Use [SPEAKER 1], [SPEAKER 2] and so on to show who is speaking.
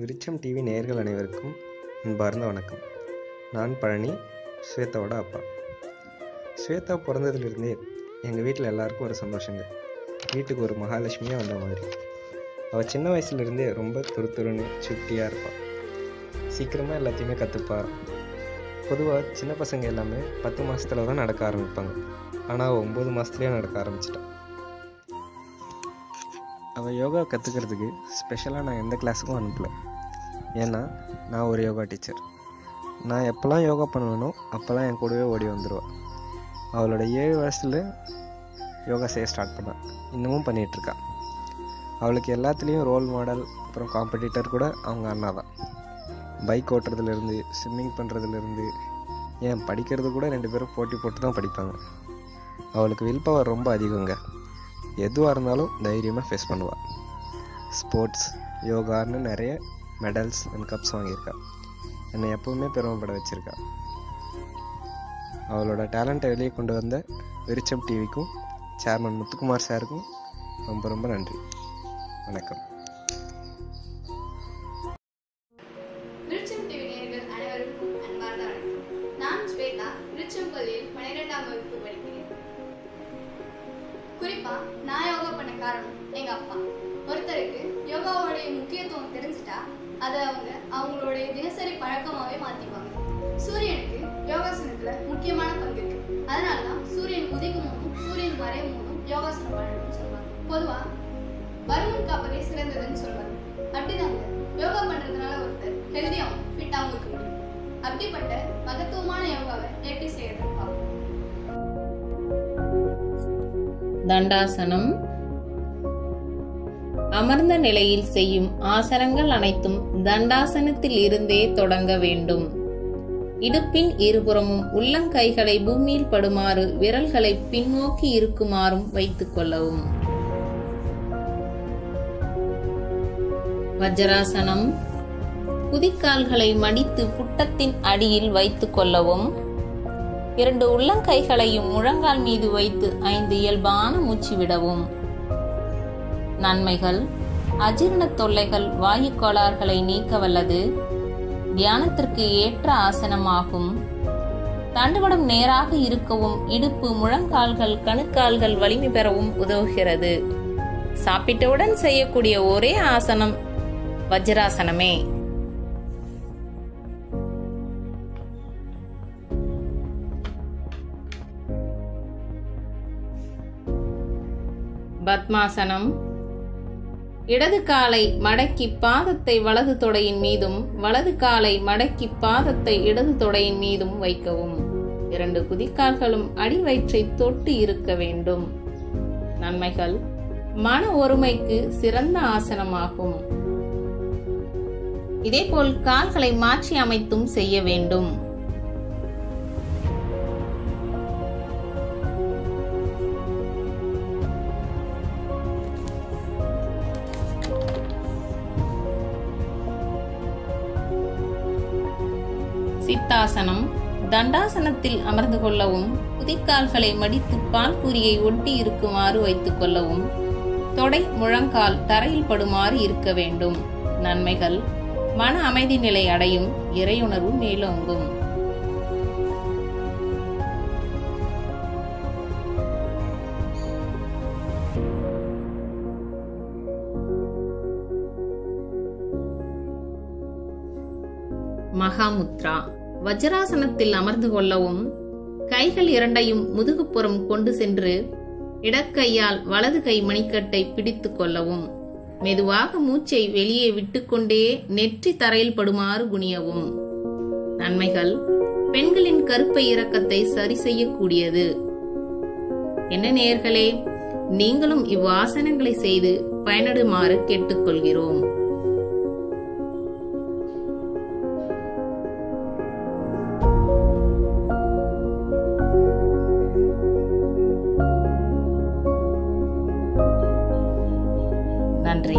[SPEAKER 1] விருச்சம் TV நேயர்கள் அனைவருக்கும் அன்பார்ந்த வணக்கம். நான் பழனி ஸ்வேதாவோட அப்பா. ஸ்வேதா பிறந்ததுலேருந்தே எங்கள் வீட்டில் எல்லாருக்கும் ஒரு சந்தோஷங்க. வீட்டுக்கு ஒரு மகாலட்சுமியாக வந்த மாதிரி. அவள் சின்ன வயசுலேருந்தே ரொம்ப துரு துருன்னு சுட்டியாக இருப்பாள் சீக்கிரமாக எல்லாத்தையுமே கற்றுப்பா பொதுவாக சின்ன பசங்க எல்லாமே பத்து மாதத்துல தான் நடக்க ஆரம்பிப்பாங்க. ஆனால் அவள் ஒம்பது மாதத்துலேயே நடக்க ஆரம்பிச்சிட்டான் அவள் யோகா கற்றுக்கிறதுக்கு ஸ்பெஷலாக நான் எந்த கிளாஸுக்கும் அனுப்பல. ஏன்னா நான் ஒரு யோகா டீச்சர் நான் எப்போல்லாம் யோகா பண்ணுவேனோ அப்போல்லாம் என் கூடவே ஓடி வந்துடுவாள் அவளோட ஏழு வயசில் யோகா செய்ய ஸ்டார்ட் பண்ணான் இன்னமும் பண்ணிகிட்ருக்கா அவளுக்கு எல்லாத்துலேயும் ரோல் மாடல் அப்புறம் காம்படிட்டர் கூட அவங்க அண்ணா தான். பைக் ஓட்டுறதுலேருந்து ஸ்விம்மிங் பண்ணுறதுலேருந்து ஏன் படிக்கிறது கூட ரெண்டு பேரும் போட்டி போட்டு தான் படிப்பாங்க. அவளுக்கு வில் பவர் ரொம்ப அதிகங்க. எதுவாக இருந்தாலும் தைரியமாக ஃபேஸ் பண்ணுவாள் ஸ்போர்ட்ஸ் யோகான்னு நிறைய மெடல்ஸ் அண்ட் கப்ஸ் வாங்கியிருக்கா. என்னை எப்பவுமே பெருமைப்பட வச்சுருக்கா. அவளோட டேலண்ட்டை வெளியே கொண்டு வந்த விருச்சம் டிவிக்கும் சேர்மன் முத்துக்குமார் சாருக்கும் ரொம்ப ரொம்ப நன்றி. வணக்கம்.
[SPEAKER 2] அனைவருக்கும் அன்பார்ந்த வணக்கம். நான் ஸ்வேதா. பள்ளியில் பன்னிரெண்டாம் வகுப்பு படிக்கிறேன் குறிப்பா நான் யோகா பண்ண காரணம் எங்க அப்பா. ஒருத்தருக்கு யோகாவோடைய முக்கியத்துவம் தெரிஞ்சுட்டா அதை அவங்க அவங்களுடைய தினசரி பழக்கமாவே மாத்திப்பாங்க. சூரியனுக்கு யோகாசனத்துல முக்கியமான பங்கு இருக்கு. அதனாலதான் சூரியன் உதிக்கும் போதும் சூரியன் மறையும் போதும் யோகாசனம் பண்ணணும்னு சொல்லுவாங்க. பொதுவா வருமுன் காப்பதே சிறந்ததுன்னு சொல்லுவாங்க. அப்படிதாங்க. யோகா பண்றதுனால ஒருத்தர் ஹெல்த்தியாகவும் ஃபிட்டாகவும் இருக்க முடியும். அப்படிப்பட்ட மகத்துவமான யோகாவை எப்படி செய்யறதுன்னு பார்ப்போம்.
[SPEAKER 3] தண்டாசனம். அமர்ந்த நிலையில் செய்யும் ஆசனங்கள் அனைத்தும் தண்டாசனத்தில் இருந்தே தொடங்க வேண்டும். இடுப்பின் இருபுறமும் உள்ளங்கைகளை பூமியில் படுமாறு விரல்களை பின்னோக்கி இருக்குமாறும் வைத்துக் கொள்ளவும். வஜ்ராசனம். குதிக்கால்களை மடித்து புட்டத்தின் அடியில் வைத்துக் கொள்ளவும். இரண்டு உள்ளங்கைகளையும் முழங்கால் மீது வைத்து ஐந்து இயல்பான மூச்சு விடவும். நன்மைகள். அஜீரண தொல்லைகள் வாயு கோளாறுகளை நீக்க வல்லது. தியானத்திற்கு ஏற்ற ஆசனமாகும். தண்டுவடம் நேராக இருக்கவும் இடுப்பு முழங்கால்கள் கணுக்கால்கள் வலிமை பெறவும் உதவுகிறது. சாப்பிட்டவுடன் செய்யக்கூடிய ஒரே ஆசனம் வஜ்ராசனமே. பத்மாசனம். இடது காலை மடக்கி பாதத்தை வலது தொடையின் மீதும் வலது காலை மடக்கி பாதத்தை இடது தொடையின் மீதும் வைக்கவும். இரண்டு குதிக்கால்களும் அடிவயிற்றை தொட்டு இருக்க வேண்டும். நன்மைகள். மன ஒருமைக்கு சிறந்த ஆசனமாகும். இதேபோல் கால்களை மாற்றி அமைத்தும் செய்ய வேண்டும். சித்தாசனம் தண்டாசனத்தில் அமர்ந்து கொள்ளவும் குதிக்கால்களை மடித்து பால்பூரியை ஒட்டி இருக்குமாறு வைத்துக் கொள்ளவும் தொடை முழங்கால் தரையில் படுமாறு இருக்க வேண்டும். நன்மைகள் மன அமைதி நிலை அடையும் இறையுணர்வு மேலோங்கும். மகாமுத்ரா. வஜ்ராசனத்தில் அமர்ந்து கொள்ளவும் கைகள் இரண்டையும் முதுகுப்புறம் கொண்டு சென்று இடக்கையால் வலது கை மணிக்கட்டை பிடித்து கொள்ளவும் மெதுவாக மூச்சை வெளியே விட்டுக்கொண்டே நெற்றி தரையில் படுமாறு குனியவும். நன்மைகள் பெண்களின் கருப்பை இறக்கத்தை சரி செய்யக்கூடியது. என்ன நேர்களே நீங்களும் இவ்வாசனங்களை செய்து பயனடுமாறு கேட்டுக்கொள்கிறோம். நன்றி.